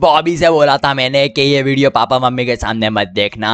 बॉबी से बोला था मैंने कि ये वीडियो पापा मम्मी के सामने मत देखना।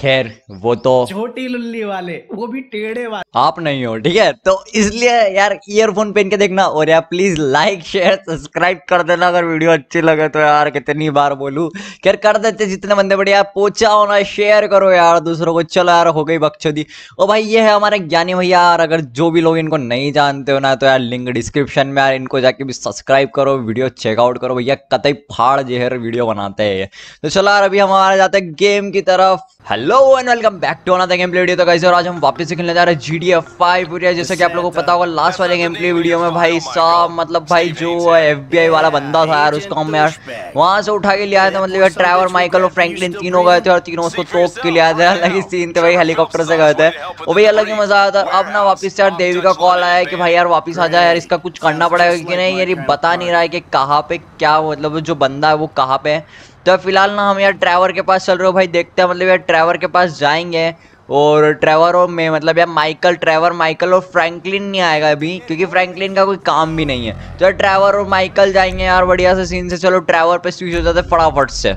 खैर वो तो छोटी लुल्ली वाले वो भी टेढ़े वाले। आप नहीं हो ठीक है? तो इसलिए यार ईयरफोन पहन के देखना और यार प्लीज़ लाइक शेयर सब्सक्राइब कर देना अगर वीडियो अच्छी लगे तो यार कितनी बार बोलूँ। खैर कर देते जितने बंदे बड़े यार पोचा होना शेयर करो यार दूसरों को। चलो यार हो गई बक्चोदी। और भाई ये है हमारे ज्ञानी भैया यार अगर जो भी लोग इनको नहीं जानते हो ना तो यार लिंक डिस्क्रिप्शन में यार इनको जाके भी सब्सक्राइब करो वीडियो चेकआउट करो। भैया कतई फाड़ जेहर वीडियो बनाते हैं तो चलो यार अभी हम हमारे जाते हैं गेम की तरफ़। Hello and welcome back to another game play video तो कैसे और आज हम वापस से खेलने जा रहे हैं जी डी एफ़ फाइव जैसे कि आप लोगों को पता होगा लास्ट वाले गेम प्ले वीडियो में भाई साहब मतलब भाई जो एफबीआई वाला बंदा था यार उसको हम यार वहाँ से उठा के लिया था मतलब यार ट्रैवर माइकल और फ्रैंकलिन तीनों गए थे और तीनों उसको तोप के लिया था अलग ही सीन थे भाई हेलीकॉप्टर से गए थे। वो भी अलग ही मज़ा आया था। अब ना वापस से यार देवी का कॉल आया कि भाई यार वापस आ जाए यार इसका कुछ करना पड़ेगा कि नहीं यार ये बता नहीं रहा है कि कहाँ पे क्या मतलब जो बंदा है वो कहाँ पे है। तो फ़िलहाल ना हम यार ट्रैवर के पास चल रहे हो भाई, देखते हैं मतलब यार ट्रैवर के पास जाएँगे। और ट्रैवर और मैं मतलब यार माइकल ट्रैवर माइकल और फ्रैंकलिन नहीं आएगा अभी, क्योंकि फ्रैंकलिन का कोई काम भी नहीं है। तो यार ट्रैवर और माइकल जाएँगे यार, बढ़िया से सीन से। चलो ट्रैवर पे स्विच हो जाते फटाफट से।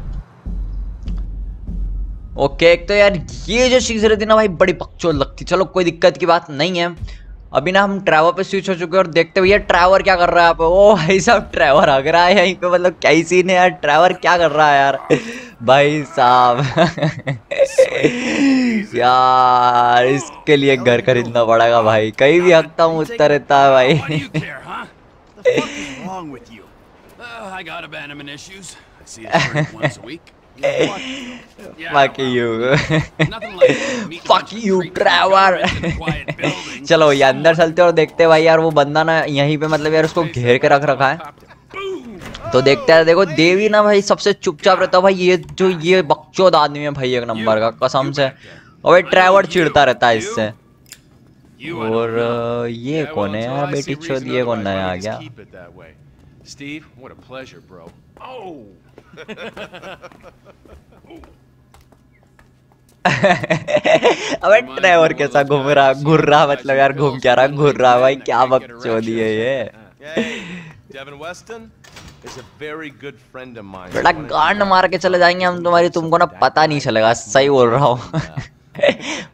ओके एक तो यार ये जो चीज़ रहती ना भाई, बड़ी पक्चोल लगती चलो कोई दिक्कत की बात नहीं है। अभी ना हम ट्रैवर पे स्विच हो चुके हैं और देखते भैया ट्रैवर क्या कर रहा है यहाँ पे ओ भाई साहब ट्रैवर हग रहा है यहीं पे मतलब क्या ही सीन है यार ट्रैवर क्या कर रहा है यार? भाई साहब यार इसके लिए घर खरीदना पड़ेगा भाई कहीं भी हकता हूँ उतना रहता है भाई। I got abandonment issues. I see it once a week. Fuck you. Fuck you, Trevor. चलो ये अंदर चलते और देखते भाई यार वो बंदा ना यहीं पे मतलब यार उसको घेर के रख रखा है। तो देखते हैं देखो देवी ना भाई सबसे चुपचाप रहता है। भाई ये जो ये बकचोद आदमी है भाई एक नंबर का कसम से। और भाई ट्रेवर चिड़ता रहता है इससे। और ये कौन है यार बेटी छोड़ ये कौन नया आ गया? Steve, what a pleasure, bro. Oh, अबे ड्राइवर कैसा घूम रहा घूर रहा मतलब यार घूम क्या रहा घूर रहा भाई क्या वक्त चोदी है ये। Devin Weston is a very good friend of mine. बेटा गांड मार के चले जाएँगे हम तुम्हारी तुमको ना पता नहीं चलेगा सही बोल रहा हूँ।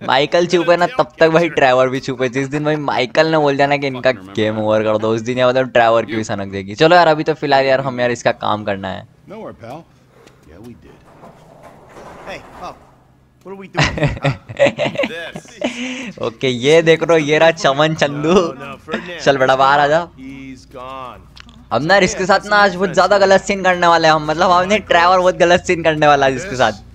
माइकल छुपे ना तब तक भाई ट्रैवर भी छुपे। जिस दिन भाई माइकल ने बोल दिया ना कि इनका गेम ओवर कर दो उस दिन यार मतलब ट्रैवर की भी सनक देगी चलो यार अभी तो फ़िलहाल यार हम यार इसका काम करना है. ओके ये देख रो ये रहा चमन चंदू. चल बड़ा बाहर आ जा। हम ना इसके साथ ना आज बहुत ज़्यादा गलत सीन करने वाले हम। मतलब हमने ट्रैवर बहुत गलत सीन करने वाला है इसके साथ।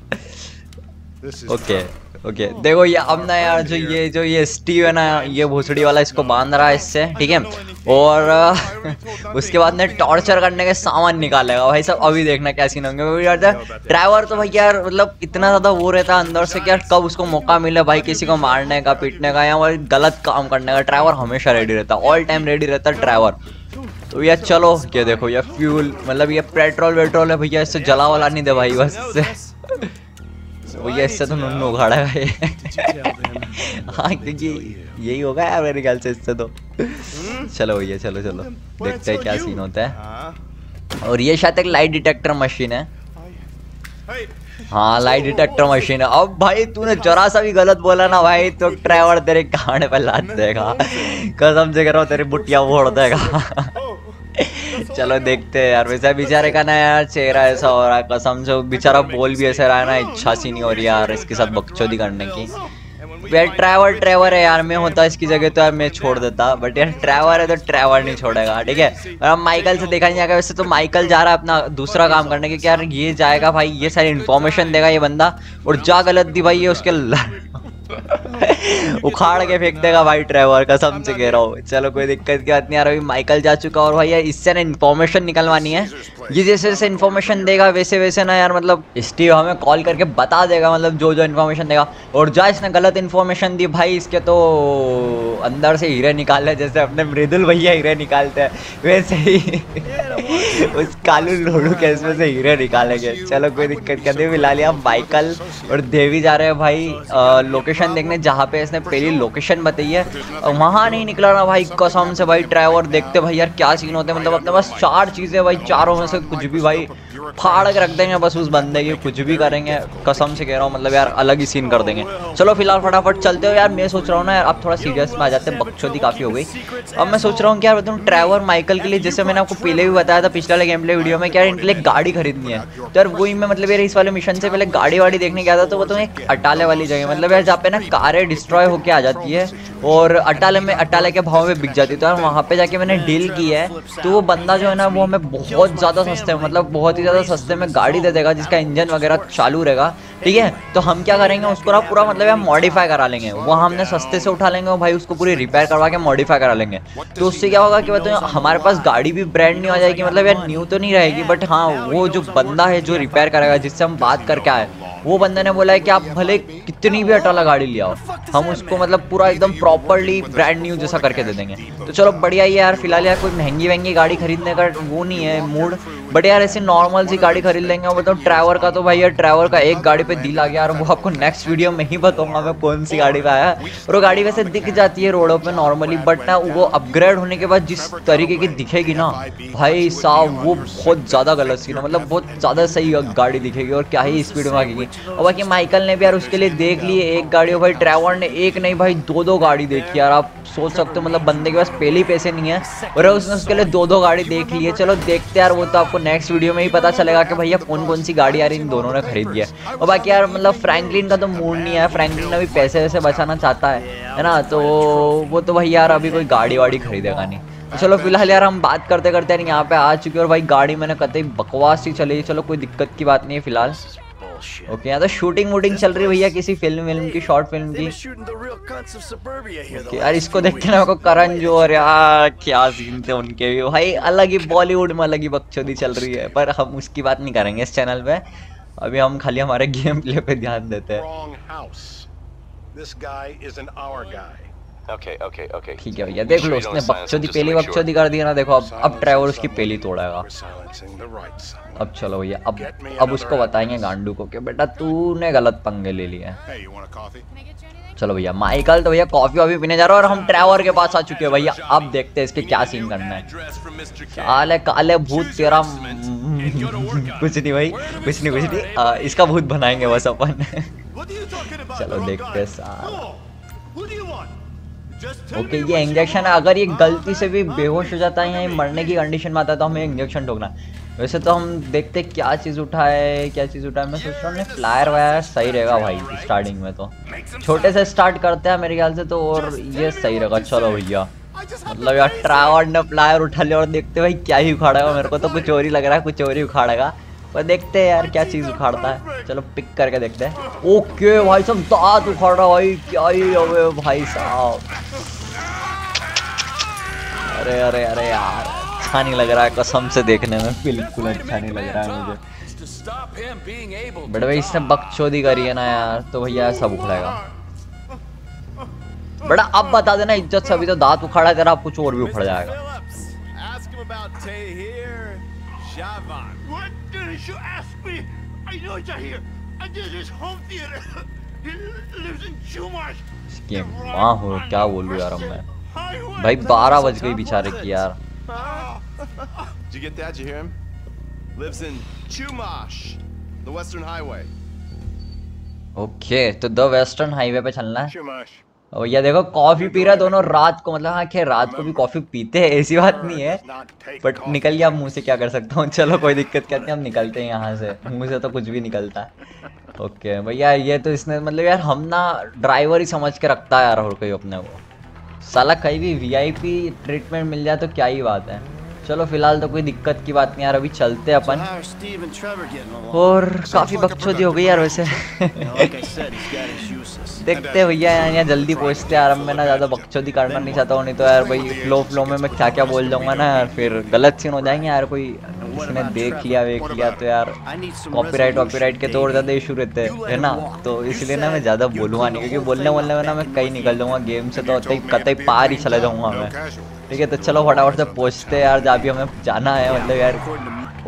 This is ओके ओके देखो ये अब ना यार जो ये जो ये स्टीव है ना ये भूसड़ी वाला इसको बाँध रहा है इससे, ठीक है? और, उसके बाद ने टॉर्चर करने के सामान निकालेगा। भाई सब अभी देखना क्या सीन होंगे। यार ड्राइवर तो भाई यार मतलब इतना ज़्यादा वो रहता है अंदर से कि यार कब उसको मौका मिले भाई किसी को मारने का, पीटने का या भाई गलत काम करने का। ड्राइवर हमेशा रेडी रहता है। ऑल टाइम रेडी रहता है ड्राइवर तो यार चलो, ये देखो, ये फ्यूल मतलब ये पेट्रोल वेट्रोल है भैया, इससे जला वाला नहीं दे भाई, बस भैया इससे तो नुन्नू उखाड़ा है। हाँ क्योंकि यही होगा यार मेरे ख्याल से इससे तो। चलो भैया चलो चलो। देखते हैं क्या सीन होता है। और ये शायद एक लाइट डिटेक्टर मशीन है। हाँ लाइट डिटेक्टर मशीन है। अब भाई तूने जरा सा भी गलत बोला ना भाई तो ड्राइवर तेरे कान पे लाद देगा। कसम से हूँ तेरी बुटिया फोड़ देगा। चलो देखते हैं यार, वैसे बेचारे का ना यार चेहरा ऐसा हो रहा है, कसम से बेचारा बोल भी ऐसा रहा है ना, इच्छा सी नहीं हो रही यार इसके साथ बकचोदी करने की। यार ट्रैवल ट्रैवर है यार, मैं होता इसकी जगह तो यार मैं छोड़ देता बट यार ट्रैवर है तो ट्रैवर नहीं छोड़ेगा, ठीक है? और अब माइकल से देखा नहीं जाएगा, वैसे तो माइकल जा रहा है अपना दूसरा काम करने के यार ये जाएगा भाई, ये सारी इन्फॉर्मेशन देगा ये बंदा, और जा गलत दी भाई, ये उसके उखाड़ के फेंक देगा भाई ड्राइवर कसम से कह रहा हूँ। चलो कोई दिक्कत की बात नहीं आ रहा माइकल जा चुका और भाई इससे ना इन्फॉर्मेशन निकलवानी है। ये जैसे जैसे इन्फॉर्मेशन देगा, वैसे वैसे ना यार मतलब स्टीव हमें कॉल करके बता देगा मतलब जो जो इन्फॉर्मेशन देगा। और जा इसने गलत इन्फॉर्मेशन दी, भाई, इसके तो अंदर से हीरे निकाले जैसे अपने मृदुल भैया हीरे निकालते हैं। वैसे ही उस कालू लोडू के इसमें से हीरे निकालेंगे। चलो, कोई दिक्कत कर दे फ़िलहाल यहाँ माइकल और देवी जा रहे हैं भाई लोकेशन देखने, जहाँ पे इसने पहली लोकेशन बताई है। वहाँ नहीं निकला ना भाई, कसम से भाई ड्राइवर देखते भाई यार क्या सीन होते हैं। मतलब अपने पास चार चीज़ें भाई, चारों में से कुछ भी भाई फाड़ के रख देंगे, बस उस बंदे की कुछ भी करेंगे। कसम से कह रहा हूँ मतलब यार अलग ही सीन कर देंगे। चलो फ़िलहाल फटाफट चलते हो यार, मैं सोच रहा हूँ ना यार, अब थोड़ा सीरियस में आ जाते हैं, बकचोदी काफ़ी हो गई। अब मैं सोच रहा हूँ कि यार बताऊँ ट्रैवर माइकल के लिए, जैसे मैंने आपको पहले भी बताया था पिछले वाले गेम प्ले वीडियो में, कि यार इनके लिए गाड़ी खरीदनी है। तो यार वही मैं मतलब यार इस वाले मिशन से पहले गाड़ी वाड़ी देखने गया था तो वो बताऊँ एक अटाले वाली जगह मतलब यार जहाँ पे ना कारें डिस्ट्रॉय होके आ जाती है और अटाले में अटाले के भाव में बिक जाती तो यार वहाँ पे जाके मैंने डील की है तो वो बंदा जो है ना, वो हमें बहुत ज़्यादा सस्ते मतलब बहुत ही ज़्यादा सस्ते में गाड़ी दे देगा, जिसका इंजन वगैरह चालू रहेगा। ठीक है? तो हम क्या करेंगे, उसको ना पूरा मतलब यार मॉडिफाई करा लेंगे। वो हमने सस्ते से उठा लेंगे और भाई उसको पूरी रिपेयर करवा के मॉडिफाई करा लेंगे। तो उससे क्या होगा कि बताओ हमारे पास गाड़ी भी ब्रांड न्यू आ जाएगी मतलब यार न्यू तो नहीं रहेगी बट हाँ वो जो बंदा है जो रिपेयर करेगा, जिससे हम बात करके आए, वो बंदे ने बोला है कि आप भले कितनी भी अटाला गाड़ी ले आओ, हम उसको मतलब पूरा एकदम प्रॉपरली ब्रांड न्यू जैसा करके दे देंगे। तो चलो बढ़िया ही यार, फ़िलहाल यार कोई महँगी महँगी गाड़ी खरीदने का वो नहीं है मूड बट यार ऐसी नॉर्मल सी गाड़ी खरीद लेंगे और बताओ ट्रैवर का तो भाई यार ट्रैवर का एक गाड़ी पे दिल आ गया, और वो आपको नेक्स्ट वीडियो में ही बताऊँगा मैं कौन सी गाड़ी पे आया। और वो गाड़ी वैसे दिख जाती है रोडों पे नॉर्मली बट ना वो अपग्रेड होने के बाद जिस तरीके की दिखेगी ना, भाई साहब, वो बहुत ज़्यादा गलत सी ना मतलब बहुत ज़्यादा सही गाड़ी दिखेगी और क्या ही स्पीड में आएगी और बाकी माइकल ने भी यार उसके लिए देख लिए एक गाड़ी, और भाई ट्रैवर ने एक नहीं, भाई दो दो गाड़ी देखी यार। आप सोच सकते हो मतलब बंदे के पास पहले ही पैसे नहीं है, और उसने उसके लिए दो दो गाड़ी देख ली है। चलो देखते यार, वो तो आपको नेक्स्ट वीडियो में ही पता चलेगा कि भैया कौन कौन सी गाड़ी यार इन दोनों ने खरीदी है। और बाकी यार मतलब फ्रैंकलिन का तो मूड नहीं है। फ्रैंकलिन अभी पैसे वैसे बचाना चाहता है है ना? तो वो तो भैया यार अभी कोई गाड़ी वाड़ी खरीदेगा नहीं। तो चलो, फ़िलहाल यार हम बात करते करते यार यहाँ पे आ चुके और भाई गाड़ी मैंने कतई बकवास ही चली। चलो, कोई दिक्कत की बात नहीं है फ़िलहाल। ओके यहाँ तो शूटिंग वूटिंग चल रही है भैया किसी फ़िल्म विल्म की शॉर्ट फ़िल्म की कि यार इसको देख के ना मेरे को करण जोहर यार क्या सीन थे उनके भी भाई अलग ही बॉलीवुड में अलग ही बकचोदी चल रही है पर हम उसकी बात नहीं करेंगे इस चैनल पे अभी हम खाली हमारे गेम प्ले पे ध्यान देते हैं Okay, okay, okay. ठीक है भैया देख लो उसने बकचोदी पहली बकचोदी कर दी ना देखो अब अब ड्राइवर उसकी पहली तोड़ेगा. अब चलो भैया अब अब उसको बताएँगे गांडू को कि बेटा तूने गलत पंगे ले लिए हैं? चलो भैया माइकल तो भैया कॉफ़ी वॉफी पीने जा रहा है और हम ट्रैवर के पास आ चुके हैं भैया। अब देखते हैं इसके क्या सीन करना है. काले काले भूत तेरा कुछ नहीं भाई कुछ नहीं कुछ नहीं। इसका भूत बनाएँगे बस अपन? चलो देखते हैं साला ओके ये इंजेक्शन है अगर ये गलती से भी बेहोश हो जाता है या मरने की कंडीशन में आता है तो हमें इंजेक्शन ठोकना है। वैसे तो हम देखते क्या चीज़ उठाए क्या चीज़ उठाए। मैं सोच रहा हूँ फ्लायर वायर सही रहेगा भाई स्टार्टिंग में तो। छोटे से स्टार्ट करते हैं मेरे ख्याल से तो और ये सही रहेगा। चलो भैया मतलब यार ट्रावर ने फ्लायर उठा लिया और देखते भाई क्या ही उखाड़ेगा मेरे को तो कुछ और ही लग रहा है कुछ और ही उखाड़ेगा पर देखते हैं यार क्या चीज़ उखाड़ता है। चलो पिक करके देखते हैं। ओके भाई साहब दांत उखाड़ रहा भाई क्या ही अबे भाई साहब। अरे अरे अरे यार अच्छा नहीं लग रहा है कसम से देखने में। बिल्कुल अच्छा नहीं लग रहा है मुझे। बट भाई इसने बकचोदी करी है ना यार तो भैया सब उखड़ेगा। बेटा अब बता देना इज़्ज़त से अभी तो दांत उखाड़ा तेरा अब कुछ और भी उखड़ जाएगा। Phillips. Ask him about Tahir Shavan. What didn't you ask me? I know Tahir. I did his home theater. He lives in Chumash. इसकी माँ हो क्या बोलूँ यार अब मैं भाई बारह बज गई बेचारे की यार Did you get that? Did you hear him? Lives in Chumash, the Western Highway. Okay तो द वेस्टर्न हाईवे पे चलना है Chumash. भैया देखो कॉफ़ी पी रहा दोनों रात को मतलब हाँ खैर, रात को भी कॉफ़ी पीते हैं, ऐसी बात नहीं है बट निकल गया, मुँह से क्या कर सकता हूँ, चलो, कोई दिक्कत क्या नहीं हम निकलते हैं यहाँ से, मुँह से तो कुछ भी निकलता है। ओके भैया, ये तो इसने मतलब यार, हम ना ड्राइवर ही समझ के रखता है यार, और कोई अपने को। साला कहीं भी वीआईपी ट्रीटमेंट मिल जाए तो क्या ही बात है। चलो फ़िलहाल तो कोई दिक्कत की बात नहीं यार अभी चलते अपन? और काफ़ी बकचोदी हो गई यार वैसे. देखते हैं भैया यहाँ यहाँ जल्दी पहुँचते यार मैं ना ज़्यादा बकचोदी करना नहीं चाहता हूँ नहीं तो यार भाई फ्लो फ्लो में मैं क्या क्या बोल जाऊँगा ना यार फिर गलत सीन हो जाएँगे यार कोई। किसी ने देख लिया वेख लिया तो यार कॉपीराइट वॉपीराइट के तो और ज़्यादा इशू रहते हैं है ना? तो इसलिए ना मैं ज़्यादा बोलूँगा नहीं क्योंकि बोलने बोलने में ना मैं कहीं निकल जाऊँगा गेम से तो कतई पार ही चला जाऊँगा मैं। ठीक है तो चलो फटाफट से पहुँचते यार जहाँ भी हमें जाना है मतलब यार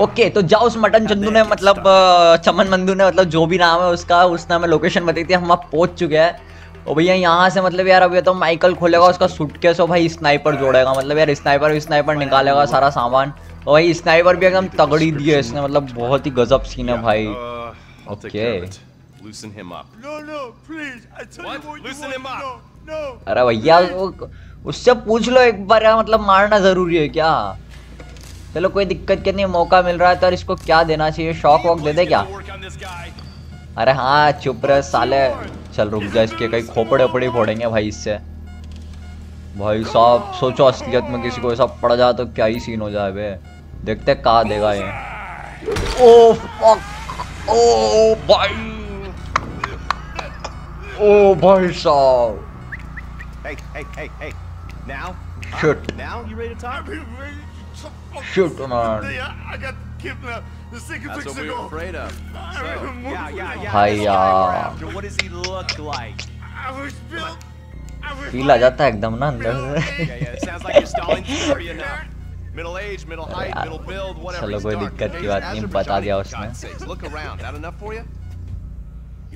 ओके तो जाओ उस मटन चंदू ने मतलब चमन मंदू ने मतलब जो भी नाम है उसका उसने हमें लोकेशन बताई थी हम वहाँ पहुँच चुके हैं ओ भैया यहाँ से मतलब यार अभी तो माइकल खोलेगा उसका सूटकेस और भाई स्नाइपर जोड़ेगा मतलब यार स्नाइपर स्नाइपर निकालेगा सारा सामान और भाई स्नाइपर भी एकदम तगड़ी दी है इसने मतलब बहुत ही गजब सीन है भाई Uh, I'll take care of Okay. it. Loosen him up. No, no, please. I tell What? you what Loosen you him up. No, no. अरे भैया उससे पूछ लो एक बार यार मतलब मारना ज़रूरी है क्या चलो कोई दिक्कत के नहीं मौका मिल रहा है तो इसको क्या देना चाहिए शॉक वॉक दे दे क्या. अरे हाँ चुप रहे साले चल रुक जा इसके कहीं खोपड़े ओपड़े फोड़ेंगे भाई इससे भाई साहब सोचो असलियत में किसी को ऐसा पड़ जाए तो क्या ही सीन हो जाए बे देखते कहा देगा ये ओ फक ओ भाई ओ भाई साहब Hey, hey, hey, hey. Now? Shit. Now you ready to talk? I've been ready to fuck Shit, this man. day. I, I got kidnapped. The second That's fix what we ago. were afraid of. I So, remember Yeah, yeah, yeah. Hi, this guy we're uh, after, What does he look like? I was built. I was feel आ जाता है एकदम ना अंदर से Yeah, yeah. It sounds like you're stalling. That'll be enough. Middle age, middle height, यार, middle build, whatever. चलो He's कोई dark, दिक्कत okay? की बात He's नहीं, बता दिया Azerbaijani, उसने। God's sakes. Look around. That enough for you?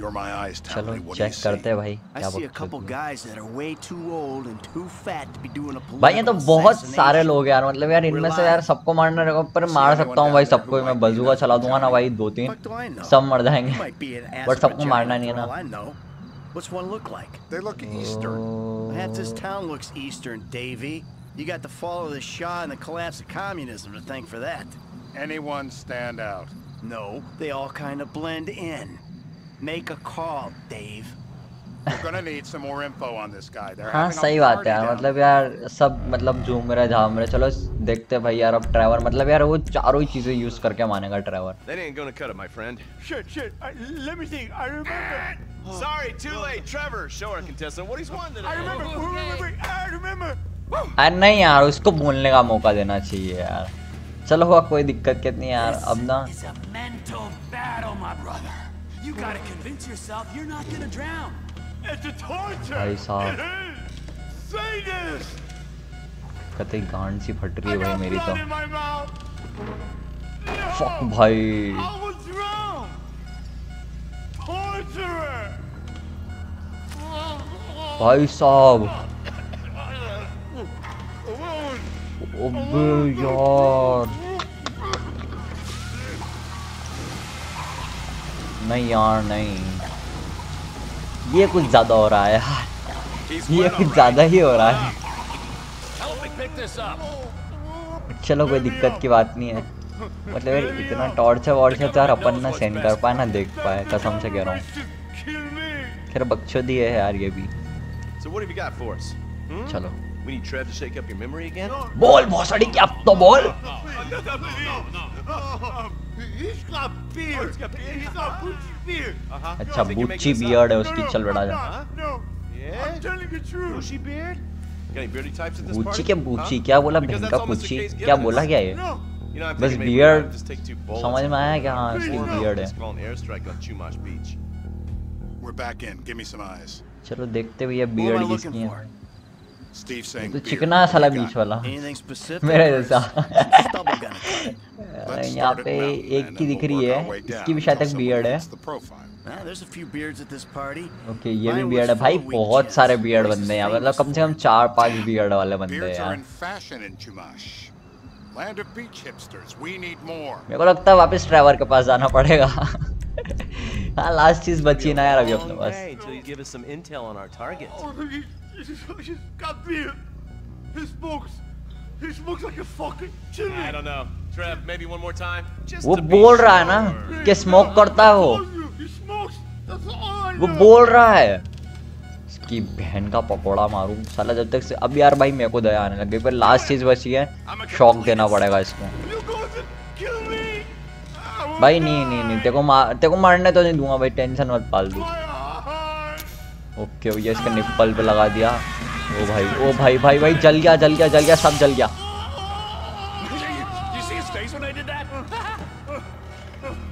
You're my eyes, चलो Tommy. What do you check see? करते भाई I क्या see a couple guys that are way too old and too fat to be doing a भाई ये तो बहुत सारे लोग हैं यार मतलब यार इनमें से यार सबको मारना रहेगा पर मार सकता हूँ भाई सबको मैं बजूका चला दूँगा ना भाई दो तीन? सब मर जाएँगे बट सबको मारना नहीं है ना What's one look like? They look Eastern. Half this town looks Eastern, Davy. You got the fall of the Shah and the collapse of communism to thank for that. Anyone stand out? No, they all kind of blend in. Make a call, Dave. We're gonna need some more info on this guy. They're हाँ having a सही बात है यार मतलब यार सब मतलब झूम रहे झाम रहे चलो देखते हैं भाई यार अब ड्राइवर मतलब यार वो चारों ही चीज़ें यूज़ करके मानेगा driver That ain't gonna cut it, my friend. Shit, shit. I, let me think. I remember. Sorry, too late. Trevor, show our contestant what he's wanted. I remember. I remember. अरे नहीं यार उसको बोलने का मौका देना चाहिए यार चलो हुआ कोई दिक्कत कितनी यार अब ना It's a mental battle, my brother. You gotta convince yourself you're not gonna drown. It's a torture. भाई साहब It is. Say this. कतई गांड सी फट रही I है भाई got मेरी तो blood in my mouth. No. Fuck भाई I will drown. Torturer. भाई साहब अबे यार नहीं यार नहीं ये कुछ ज़्यादा हो रहा है यार ये कुछ ज़्यादा ही हो रहा है. चलो कोई दिक्कत की बात नहीं है मतलब यार इतना टॉर्चर वॉर्चर तो यार अपन ना सेंड कर पाए ना देख पाए कसम से कह रहा हूँ. खैर बकचोदी है यार ये भी? Hmm? चलो We need Trev to shake up your memory again? बोल भोसड़ी क्या तो बोल अच्छा बूची बियर्ड है उसकी चल बड़ा बूची के बूची क्या बोला बहन का बूची क्या बोला क्या ये? बस बियर्ड समझ में आया क्या हाँ इसकी बियर्ड है। चलो देखते हुए बियर्ड किसकी है। Steve saying. तो चिकना साला बीच वाला. मेरा जैसा. यहाँ पे एक की दिख रही है. इसकी भी शायद एक beard है. ओके ये भी बियर्ड है। भाई बहुत सारे बियर्ड बंदे हैं। मतलब कम से कम चार पाँच बियर्ड वाले बंदे हैं मेरे को लगता है वापस ट्रेवर के पास जाना पड़ेगा। हाँ लास्ट चीज़ बची ना यार अभी अपने पास। Oh, he's, he's, he's got beard. He smokes. He smokes like a fucking chili. I don't know. Trev, maybe one more time? Just वो to be बोल रहा है ना sure. कि स्मोक करता है वो I told you, He smokes. That's all I वो. बोल रहा है इसकी बहन का पकोड़ा मारूं साला जब तक से अब यार भाई मेरे को दया आने लग पर लास्ट चीज़ बची है शौक देना पड़ेगा इसको भाई नहीं नहीं नहीं तेको मार तेको मारने तो नहीं दूँगा भाई टेंशन मत पाल दू. ओके भैया इसके निप्पल पे लगा दिया ओ भाई ओ भाई भाई भाई जल गया जल गया जल गया सब जल गया?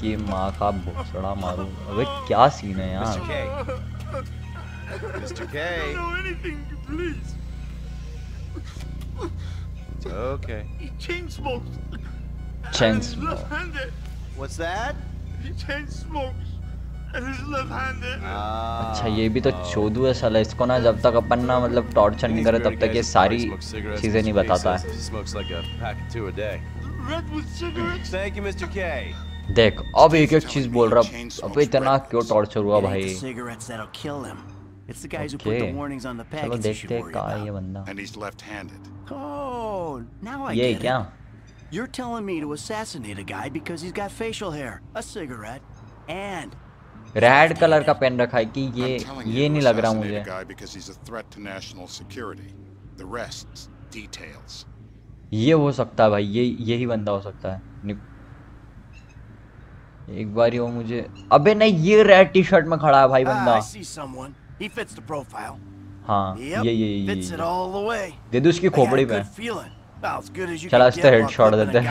कि माँ का भोसड़ा मारूं अबे क्या सीन है यार Mr. K. Mr. K. Do anything, please. Okay. He chain smokes. Chain And he's smoke. Left-handed. What's that? He chain smokes. अच्छा ये भी तो चोदू है साला इसको ना जब तक अपन ना मतलब टॉर्चर नहीं करे तब तक ये सारी चीज़ें नहीं बताता है. देख अब एक एक चीज़ बोल रहा अब इतना क्यों टॉर्चर हुआ भाई. It's the guys okay. who put the warnings on the चलो packets you should worry कहाँ है ये about. And he's left-handed. Oh, now I get क्या it. You're telling me to assassinate a guy because he's got facial hair, a cigarette, and red colour का pen रखा है कि ये ये नहीं लग रहा मुझे। ये हो सकता है भाई ये यही बंदा हो सकता है। एक बार ही वो मुझे अबे नहीं ये रेड टी शर्ट में खड़ा है भाई बंदा। हाँ ये ये ये, ये, ये, ये, ये, ये, उसकी खोपड़ी पे। चला हेड शॉट देते हैं।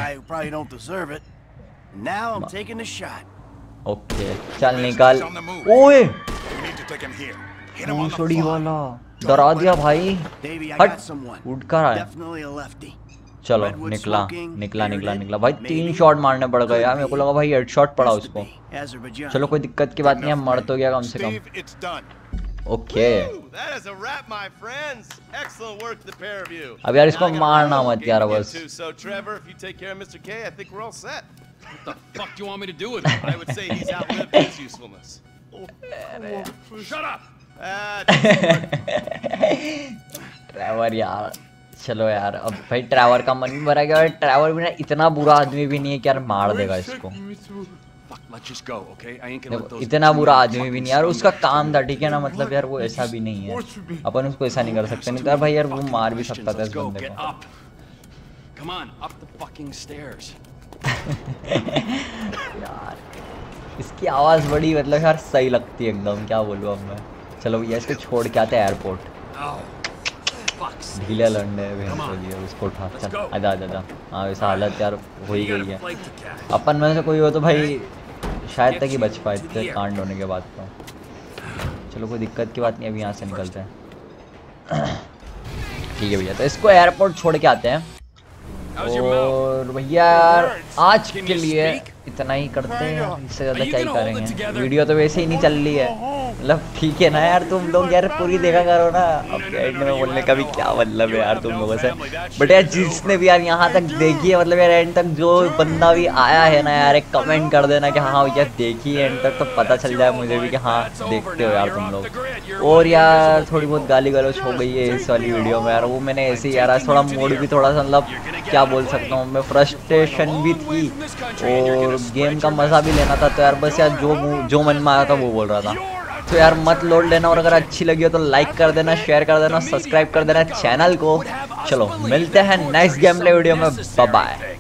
ओके, चल निकाल। ओए! छोड़ी वाला। डरा दिया भाई। हट। उठ कर आया। चलो, निकला निकला निकला निकला। भाई, तीन शॉट मारने पड़ गए मेरे को लगा भाई हेड शॉट पड़ा उसको। चलो, कोई दिक्कत की बात नहीं है मर तो गया कम से कम। ओके। अब यार, इसको मारना मत यार, बस। What the fuck do you want me to do with him? I would say he's outlived his usefulness. Oh, oh, shut up! Trevor यार। चलो यार अब भाई ट्रैवर का मन भरा गया और ट्रैवर भी ना इतना बुरा आदमी भी नहीं है कि यार मार देगा इसको। इतना बुरा आदमी भी नहीं यार उसका काम था ठीक है ना? मतलब यार वो ऐसा भी नहीं है। अपन उसको ऐसा नहीं कर सकते नहीं तो यार भाई यार वो मार भी सकता था इस बंदे को। यार इसकी आवाज़ बड़ी मतलब यार सही लगती है एकदम क्या बोलूँ अब मैं। चलो भैया इसको छोड़ के आते हैं एयरपोर्ट ढीला लंडे भैया उसको उठा। चल आजा आजा आजा हाँ वैसा हालत यार हो ही गई है. अपन में से कोई हो तो भाई शायद तक ही बच पाए थे कांड होने के बाद तो। चलो कोई दिक्कत की बात नहीं अभी यहाँ से निकलते हैं। ठीक है भैया तो इसको एयरपोर्ट छोड़ के आते हैं? और भैया यार आज के लिए? इतना ही करते हैं इससे ज़्यादा क्या ही करेंगे। वीडियो तो वैसे ही नहीं चल रही है। मतलब ठीक है ना यार तुम लोग यार पूरी देखा करो ना। अब एंड में बोलने का भी क्या मतलब है यार तुम लोगों से। बट यार जिसने भी यार यहाँ तक देखी है मतलब यार एंड तक जो बंदा भी आया है ना यार एक कमेंट कर देना कि हाँ यार देखी है एंड तक तो पता चल जाए मुझे भी कि हाँ देखते हो यार तुम लोग। और यार थोड़ी बहुत गाली गलोच हो गई है इस वाली वीडियो में यार वो मैंने ऐसे ही यार थोड़ा मूड भी थोड़ा सा मतलब क्या बोल सकता हूँ मैं फ्रस्ट्रेशन भी थी और गेम का मज़ा भी लेना था तो यार बस यार जो जो मन में आया था वो बोल रहा था। तो यार मत लोड लेना और अगर अच्छी लगी हो तो लाइक कर देना शेयर कर देना सब्सक्राइब कर देना चैनल को। चलो, मिलते हैं नेक्स्ट गेम प्ले वीडियो में बाय